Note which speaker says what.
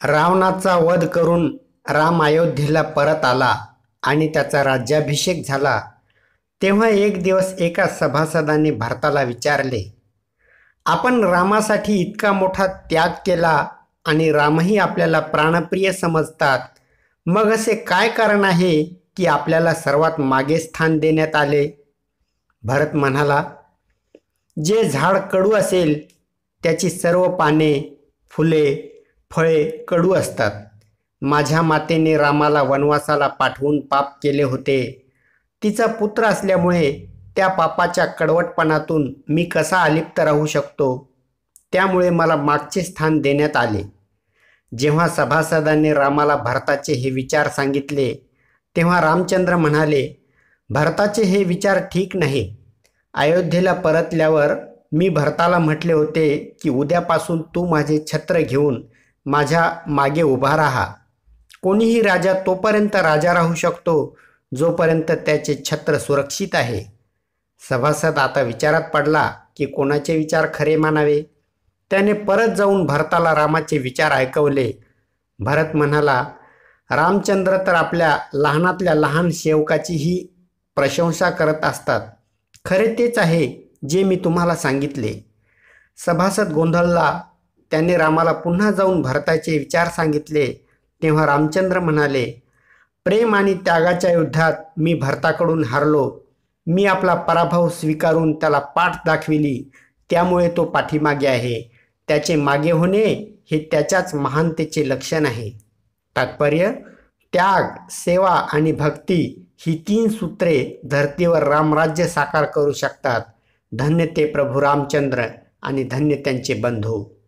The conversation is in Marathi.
Speaker 1: रावणाचा वध करून राम अयोध्येला परत आला आणि त्याचा राज्याभिषेक झाला. तेव्हा एक दिवस एका सभासदाने भारताला विचारले आपण रामासाठी इतका मोठा त्याग केला आणि रामही आपल्याला प्राणप्रिय समजतात मग असे काय कारण आहे की आपल्याला सर्वात मागे स्थान देण्यात आले? भरत म्हणाला जे झाड कडू असेल त्याची सर्व पाने फुले फळे कडू असतात. माझ्या मातेने रामाला वनवासाला पाठवून पाप केले होते. तिचा पुत्र असल्यामुळे त्या पापाच्या कडवटपणातून मी कसा अलिप्त राहू शकतो? त्यामुळे मला मागचे स्थान देण्यात आले. जेव्हा सभासदांनी रामाला भारताचे हे विचार सांगितले तेव्हा रामचंद्र म्हणाले भारताचे हे विचार ठीक नाही. अयोध्येला परतल्यावर मी भरताला म्हटले होते की उद्यापासून तू माझे छत्र घेऊन माझ्या मागे उभा राहा. कोणीही राजा तोपर्यंत राजा राहू शकतो जोपर्यंत त्याचे छत्र सुरक्षित आहे. सभासद आता विचारात पडला की कोणाचे विचार खरे मानावे? त्याने परत जाऊन भरताला रामाचे विचार ऐकवले. भरत म्हणाला रामचंद्र तर आपल्या लहानातल्या लहान सेवकाचीही प्रशंसा करत असतात. खरे तेच आहे जे मी तुम्हाला सांगितले. सभासद गोंधळला त्यांनी रामाला पुन्हा जाऊन भरताचे विचार सांगितले. तेव्हा रामचंद्र म्हणाले प्रेम आणि त्यागाच्या युद्धात मी भरताकडून हारलो. मी आपला पराभव स्वीकारून त्याला पाठ दाखविली. त्यामुळे तो पाठीमागे आहे. त्याचे मागे होणे हे त्याच्याच महानतेचे लक्षण आहे. तात्पर्य त्याग सेवा आणि भक्ती ही तीन सूत्रे धर्तीवर रामराज्य साकार करू शकतात. धन्य ते प्रभू रामचंद्र आणि धन्य त्यांचे बंधू.